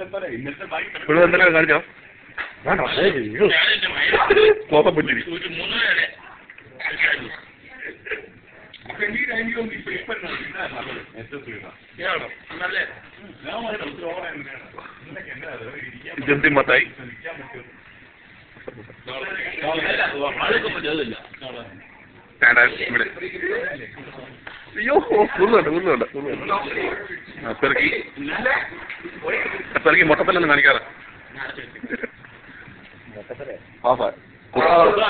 ഇവിടെ എന്തെല്ലാം കാണിച്ചോ? വേണ്ട കോപ്പം പുഞ്ചിരി ജന്തി മത്തായി? ഇവിടെ. അയ്യോ കുന്നുണ്ട് കുറുന്നുണ്ട് കുറുന്നുണ്ട് ആ പെറുക്കി പെറുക്കി മൊത്തത്തിലൊന്നും കാണിക്കാറ് പാപ്പാ അതെ